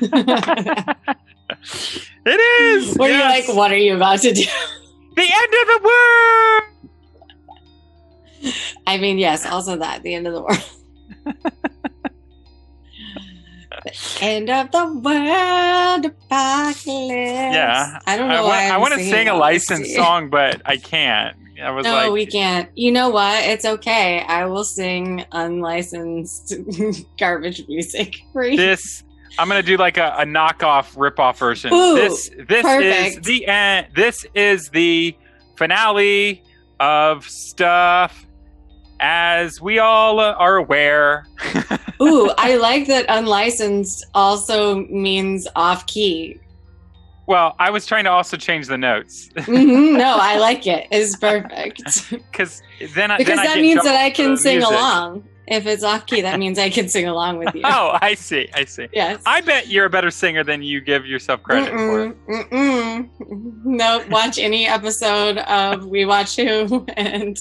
It is. Were you like, what are you about to do? the end of the world? I mean, yes, also that, the end of the world. the end of the world apocalypse. Yeah. I don't know I. I'm want to sing a licensed song, but I can't. I was No, like, we can't. You know what? It's okay. I will sing unlicensed garbage music for you. this. I'm gonna do like a, a knockoff rip-off version. Ooh, this this is the end. This is the finale of stuff, as we all are aware. Ooh, I like that unlicensed also means off key. Well, I was trying to also change the notes hmm no, I like it. It's perfect. because then I because then that means that I can sing music. along. If it's off key, that means I can sing along with you. Oh, I see. I see. yes. I bet you're a better singer than you give yourself credit for. Mm-mm, mm-mm. No, watch any episode of We Watch Who, and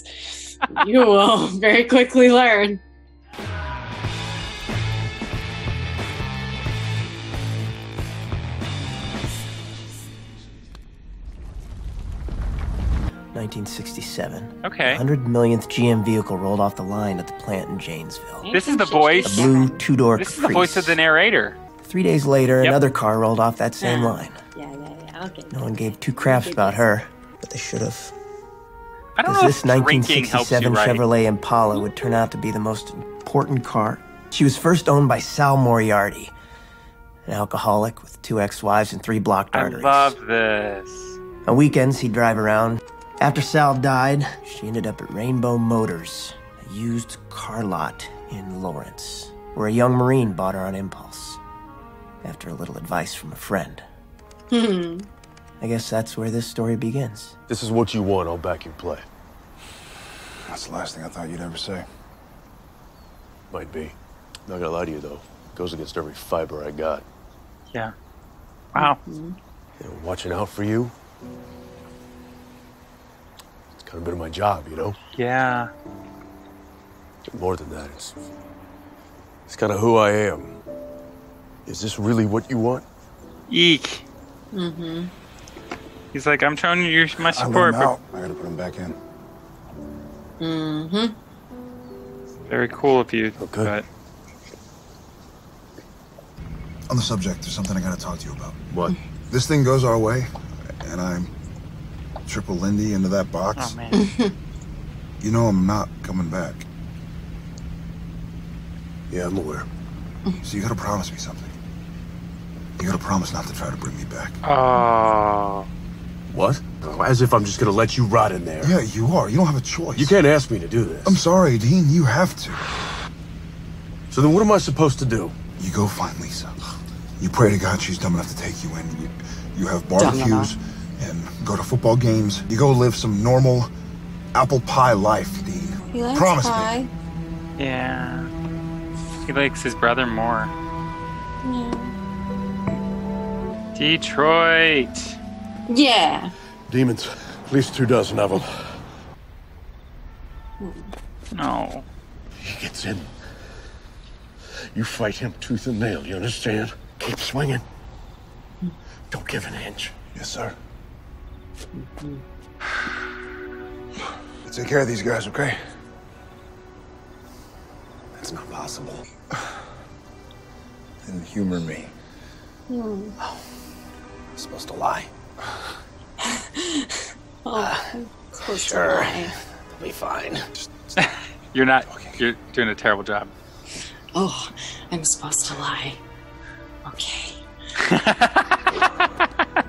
you will very quickly learn. 1967. Okay. 100 millionth GM vehicle rolled off the line at the plant in Janesville. This is the A voice. blue two-door This is the voice of the narrator. Three days later, Yep. another car rolled off that same Yeah. line. Yeah, yeah, yeah. Okay. No one gave two craps about her, but they should have. I don't Because know this if drinking helps you 1967 write. Chevrolet Impala would turn out to be the most important car. She was first owned by Sal Moriarty, an alcoholic with two ex-wives and three blocked arteries. I love this. On weekends, he'd drive around. After Sal died, she ended up at Rainbow Motors, a used car lot in Lawrence, where a young Marine bought her on impulse. After a little advice from a friend. Hmm. I guess that's where this story begins. This is what you want, I'll back you play. That's the last thing I thought you'd ever say. Might be. Not gonna lie to you though. It Goes against every fiber I got. Yeah. Wow. You know, watching out for you. It's kind of been my job, you know? Yeah. More than that, it's it's kind of who I am. Is this really what you want? Eek. Mm-hmm. He's like, I'm showing you your- my I let support, him out. I gotta put him back in. Mm-hmm. very cool of you. But On the subject, there's something I gotta talk to you about. What? This thing goes our way, and I'm triple Lindy into that box. oh man. You know I'm not coming back. Yeah, I'm aware. So you gotta promise me something. You gotta promise not to try to bring me back. Oh. What? As if I'm just gonna let you rot in there. Yeah, you are. You don't have a choice. You can't ask me to do this. I'm sorry, Dean. You have to. So then what am I supposed to do? You go find Lisa. You pray to God she's dumb enough to take you in. You, you have Dumb barbecues and go to football games. You go live some normal apple pie life, Dean. He likes Promise me. pie. Yeah. He likes his brother more. Detroit. Yeah. Demons. At least two dozen of them. No. He gets in. You fight him tooth and nail, you understand? Keep swinging. Don't give an inch. Yes, sir. Take care of these guys, okay? That's not possible. And humor me. Hmm. I'm supposed to lie. Oh, close to sure. lie. It'll be fine. You're not. You're doing a terrible job. Oh, I'm supposed to lie. Okay.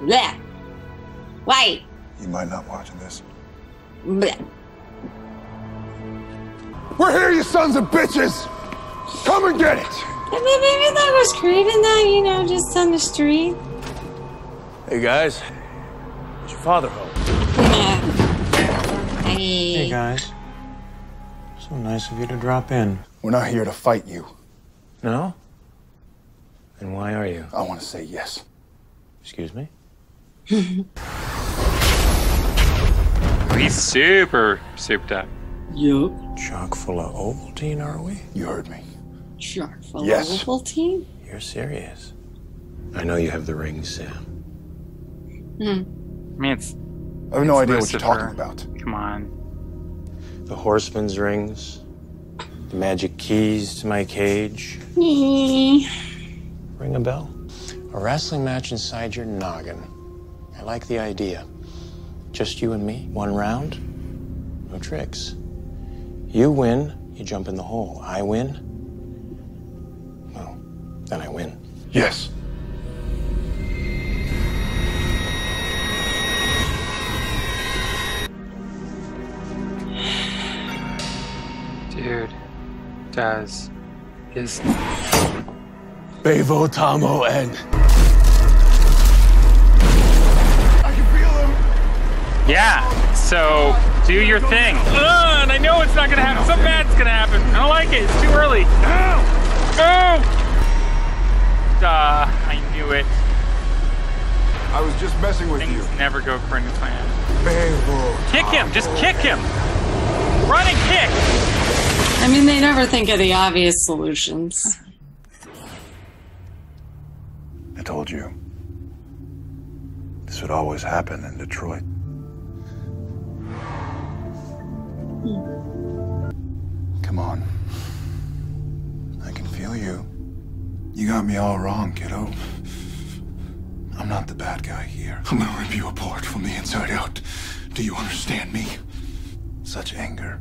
Bleh. Wait. You might not watching this. Bleh. We're here, you sons of bitches! Come and get it! I mean, maybe that was craving that, you know, just on the street. Hey guys. Is your father home? Hey. Hey guys. So nice of you to drop in. We're not here to fight you. No? Then why are you? I want to say yes. Excuse me? He's super souped up. Yup. Chock full of Ovaltine, are we? You heard me. Chock full Yes. of Ovaltine? You're serious. I know you have the rings, Sam. Hmm. I mean, it's I have no It's idea what you're talking about. come on. The horseman's rings, the magic keys to my cage. Ring a bell? A wrestling match inside your noggin. I like the idea. Just you and me, one round, no tricks. You win, you jump in the hole. I win, well, then I win. Yes. Dude does his Bevo Tamo and Yeah. So do your thing. Ugh, and I know it's not gonna happen. Something bad's gonna happen. I don't like it. It's too early. No. No. Uh, I knew it. I was just messing with you. Things never go according to plan. Bevo. Kick him. Just kick him. Run and kick. I mean, they never think of the obvious solutions. I told you. This would always happen in Detroit. Come on. I can feel you. You got me all wrong, kiddo. I'm not the bad guy here. I'm gonna rip you apart from the inside out. Do you understand me? Such anger.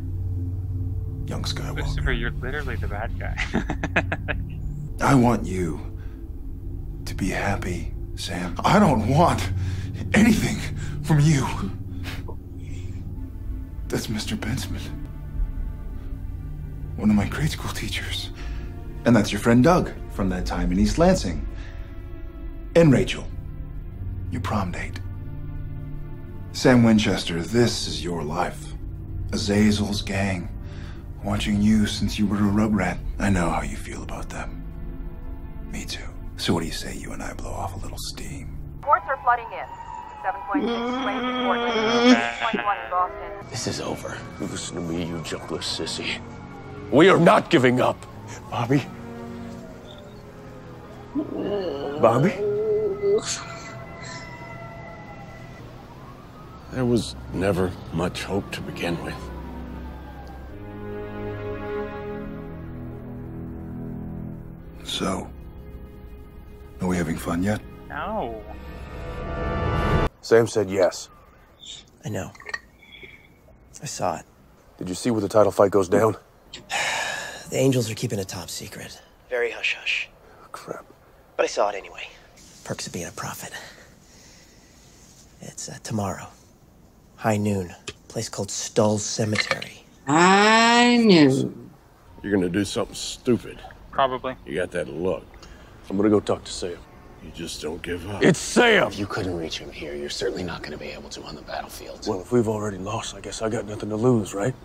Young Skywalker. Christopher, you're literally the bad guy. I want you to be happy, Sam. I don't want anything from you. That's Mr. Bensman. One of my grade school teachers. And that's your friend Doug from that time in East Lansing. And Rachel, your prom date. Sam Winchester, this is your life. Azazel's gang. Watching you since you were a rugrat. I know how you feel about them. Me too. So what do you say you and I blow off a little steam? Reports are flooding in. 7.6 flames in Portland, 6.1 in Boston. This is over. Listen to me, you junkless sissy. We are not giving up. Bobby? Bobby? There was never much hope to begin with. So, are we having fun yet? no. Sam said yes. I know. I saw it. Did you see where the title fight goes down? The Angels are keeping it top secret. Very hush hush. Crap. But I saw it anyway. Perks of being a prophet. It's uh, tomorrow. High noon. Place called Stull Cemetery. I knew. You're gonna do something stupid. Probably. You got that look. I'm gonna go talk to Sam. You just don't give up. It's Sam! If you couldn't reach him here, you're certainly not going to be able to on the battlefield. Well, if we've already lost, I guess I got nothing to lose, right?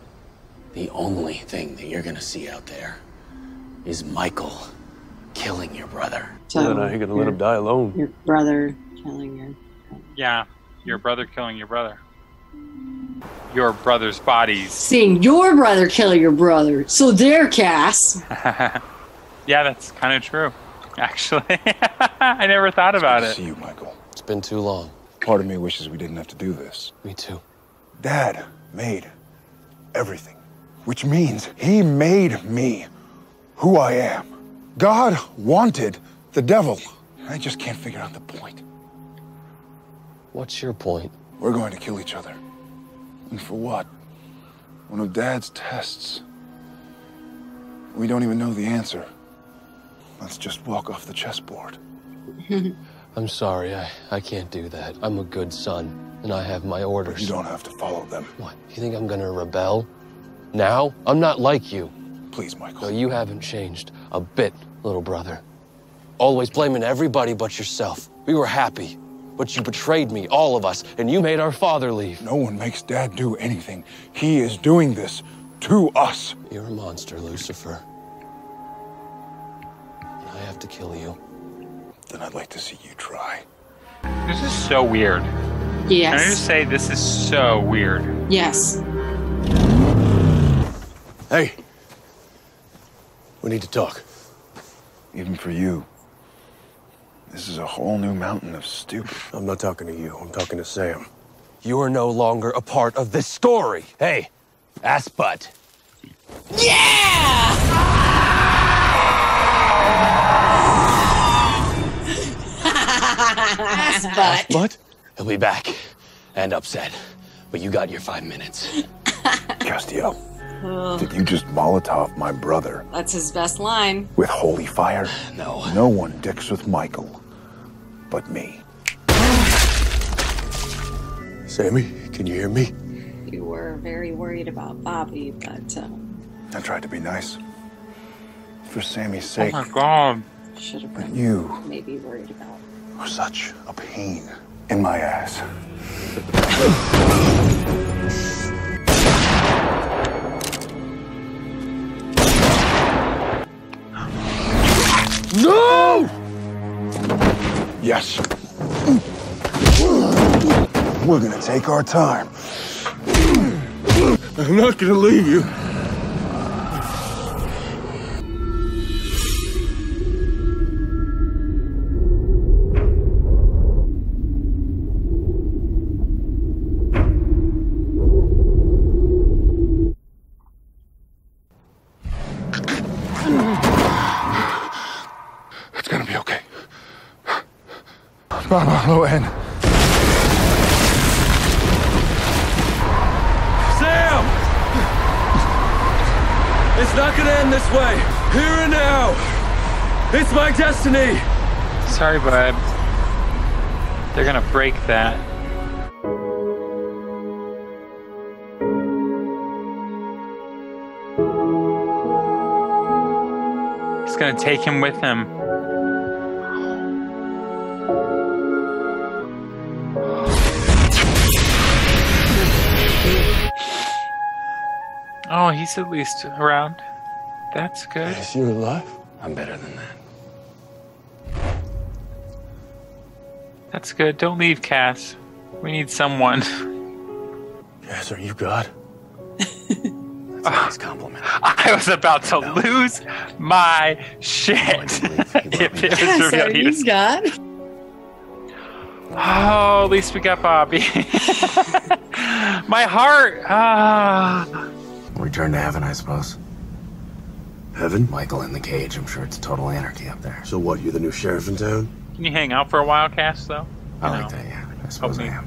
The only thing that you're going to see out there is Michael killing your brother. So then I ain't gonna let him die alone. Your brother killing your. Yeah. Your brother killing your brother. Your brother's bodies. Seeing your brother kill your brother. So there, Cass. Yeah, that's kind of true. Actually, I never thought about Good to it. see you, Michael. It's been too long. Part of me wishes we didn't have to do this. Me too. Dad made everything, which means he made me who I am. God wanted the devil. I just can't figure out the point. What's your point? We're going to kill each other. And for what? One of Dad's tests. We don't even know the answer. Let's just walk off the chessboard. I'm sorry, I, I can't do that. I'm a good son, and I have my orders. You don't have to follow them. What? You think I'm gonna rebel? Now? I'm not like you. Please, Michael. No, Michael. you haven't changed a bit, little brother. Always blaming everybody but yourself. We were happy, but you betrayed me, all of us, and you made our father leave. No one makes Dad do anything. He is doing this to us. You're a monster, Lucifer. And I have to kill you. Then I'd like to see you try. This is so weird. Yes. Can I just Yes. say this is so weird? Yes. Hey. We need to talk. Even for you. This is a whole new mountain of stupid. I'm not talking to you. I'm talking to Sam. You are no longer a part of this story. Hey, ass butt. Ass butt. Butt? He'll be back and upset. But you got your five minutes. Castiel, did you just Molotov my brother That's his best line. with holy fire? No. No one dicks with Michael but me. Sammy, can you hear me? You were very worried about Bobby, but uh, I tried to be nice. For Sammy's sake. Oh sake. my god. should have But you maybe worried about. Such a pain in my ass. No! Yes. We're gonna take our time. I'm not gonna leave you. Baba, low end. Sam! It's not gonna end this way. Here and now. It's my destiny. Sorry, bud. They're gonna break that. He's gonna take him with him. Oh, he's at least around. That's good. Is you alive? I'm better than that. That's good. Don't leave, Cass. We need someone. Cass, are you God? That's a nice compliment. I was about to lose my shit if it was revealed he was. God. Oh, at least we got Bobby. my heart. Ah. Return to heaven, I suppose. Heaven? Michael in the cage. I'm sure it's total anarchy up there. So what, you're the new sheriff in town? Can you hang out for a while, Cass? Though. I You like know. that, yeah. I suppose I me. am.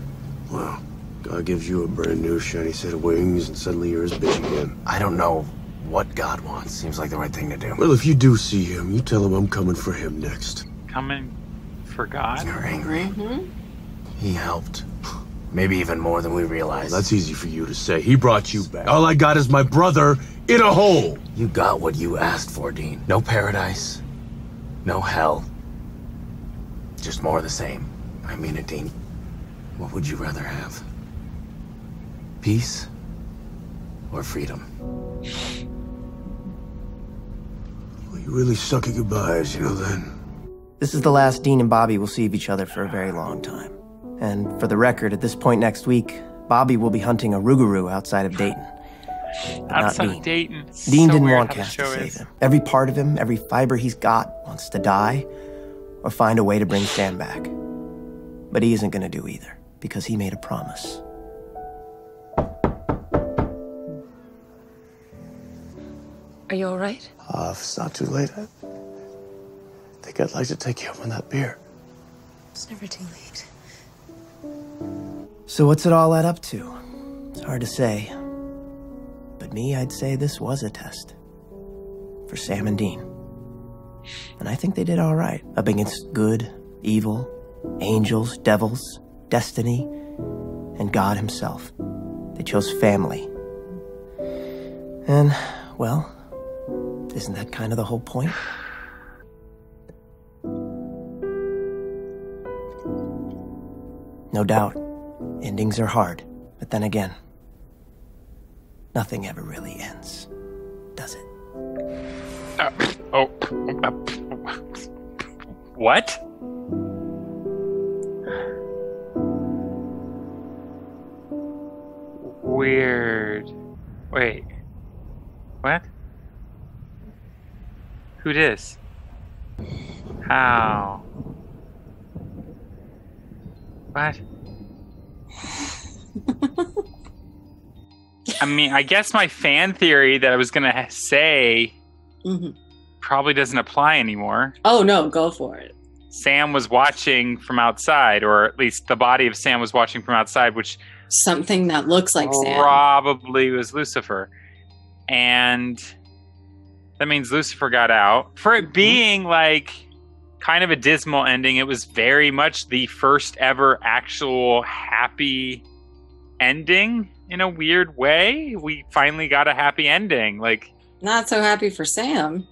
Wow. God gives you a brand new shiny set of wings and suddenly you're his bitch again. I don't know what God wants. Seems like the right thing to do. Well, if you do see him, you tell him I'm coming for him next. Coming for God. You're angry? Mm-hmm. He helped. Maybe even more than we realized. That's easy for you to say. He brought you back. All I got is my brother in a hole. You got what you asked for, Dean. No paradise. No hell. Just more of the same. I mean it, Dean. What would you rather have? Peace or freedom? Well, you really suck at goodbyes, you know then. This is the last Dean and Bobby will see of each other for a very long time. And for the record, at this point next week, Bobby will be hunting a Rougarou outside of Dayton. But not Outside Dean. of Dayton. Dean So didn't want how the Cass to show save is. him. Every part of him, every fiber he's got, wants to die or find a way to bring Sam back. But he isn't going to do either because he made a promise. Are you all right? Uh, if it's not too late, I think I'd like to take you up on that beer. It's never too late. So what's it all add up to? It's hard to say. But me, I'd say this was a test. For Sam and Dean. And I think they did all right. Up against good, evil, angels, devils, destiny, and God himself. They chose family. And, well, isn't that kind of the whole point? No doubt, endings are hard, but then again, nothing ever really ends, does it? Uh, oh. uh, what? Weird. Wait. What? Who dis? How? What? I mean, I guess my fan theory that I was gonna ha- say Mhm. probably doesn't apply anymore. Oh no, go for it. Sam was watching from outside, or at least the body of Sam was watching from outside, which Something that looks like Sam. probably was Lucifer. And that means Lucifer got out. For Mm-hmm. it being like kind of a dismal ending, it was very much the first ever actual happy ending in a weird way. We finally got a happy ending. Like, Not so happy for Sam.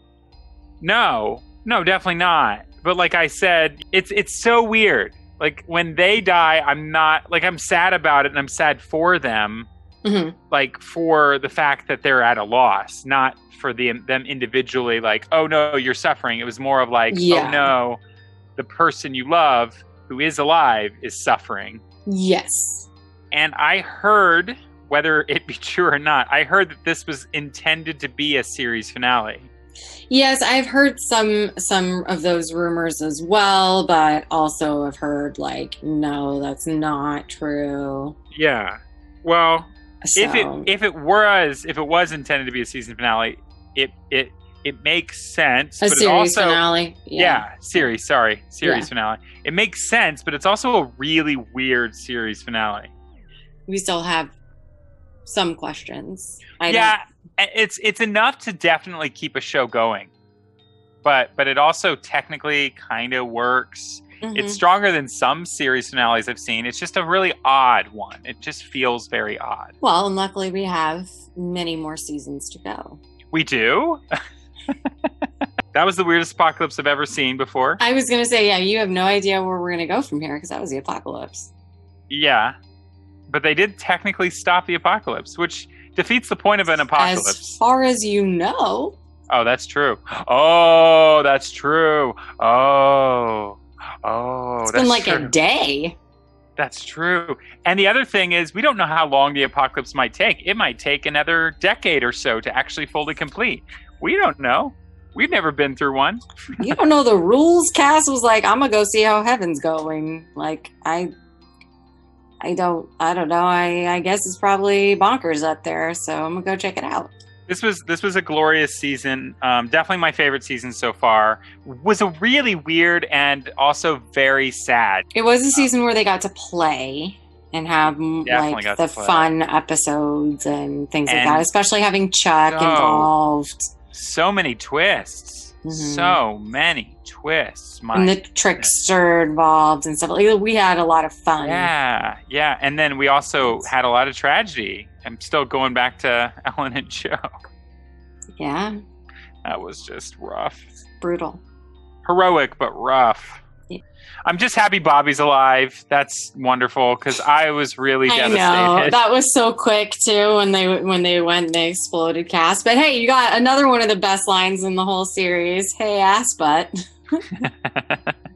no, no, definitely not. But like I said, it's it's so weird. Like when they die, I'm not like I'm sad about it and I'm sad for them. hmm like for the fact that they're at a loss, not for the them individually. Like, oh no, you're suffering. It was more of like, Yeah. oh no, the person you love who is alive is suffering. Yes. And I heard, whether it be true or not, I heard that this was intended to be a series finale. Yes, I've heard some some of those rumors as well, but also I've heard like, no, that's not true. Yeah. Well, if it if it was if it was intended to be a season finale, it it it makes sense. A but it series also, finale. Yeah. series. Sorry, series Yeah. finale. It makes sense, but it's also a really weird series finale. We still have some questions. I yeah, a- it's it's enough to definitely keep a show going, but but it also technically kind of works. don't. It's mm-hmm. stronger than some series finales I've seen. It's just a really odd one. It just feels very odd. well, and luckily we have many more seasons to go. We do. that was the weirdest apocalypse I've ever seen before. I was gonna say, yeah, you have no idea where we're gonna go from here because that was the apocalypse. Yeah. But they did technically stop the apocalypse, which defeats the point of an apocalypse. As far as you know, Oh, that's true. Oh, that's true. Oh. Oh, it's been like true. a day. That's true. And the other thing is, we don't know how long the apocalypse might take. It might take another decade or so to actually fully complete. We don't know. We've never been through one. you don't know the rules. Cass was like, "I'm gonna go see how heaven's going." Like, I, I don't, I don't know. I, I guess it's probably bonkers up there, so I'm gonna go check it out. This was this was a glorious season. Um, definitely my favorite season so far. Was a really weird and also very sad. It was a season where they got to play and have mm, like the fun episodes and things like that. Especially having Chuck Oh. involved So many twists. Mhm. So many twists. My and the trickster involved and stuff. Like, we had a lot of fun. Yeah, yeah. And then we also had a lot of tragedy. I'm still going back to Ellen and Jo. Yeah, That was just rough. brutal. Heroic, but rough. Yeah. I'm just happy Bobby's alive. That's wonderful because I was really I devastated. know that was so quick too when they when they went and they exploded Cass. But hey, you got another one of the best lines in the whole series. Hey, ass butt.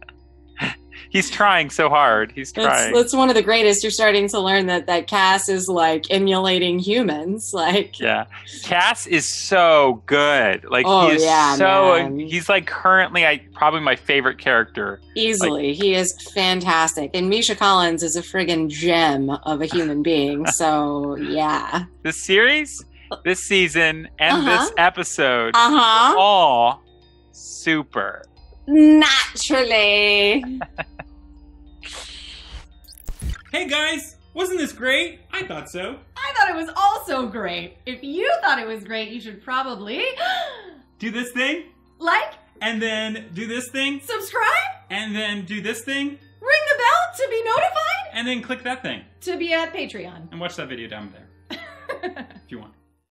He's trying so hard. He's trying. that's one of the greatest. You're starting to learn that that Cass is like emulating humans. Like Yeah, Cass is so good. Like Oh, he is yeah, so. man. He's like currently, I probably my favorite character. easily, he is fantastic. And Misha Collins is a friggin' gem of a human being. So yeah. This series, this season, and Uh-huh. this episode, Uh huh. all super. Naturally. Hey guys, wasn't this great? I thought so. I thought it was also great. If you thought it was great, you should probably Do this thing, like, and then do this thing, subscribe, and then do this thing, ring the bell to be notified, and then click that thing. to be at Patreon. And watch that video down there. if you want.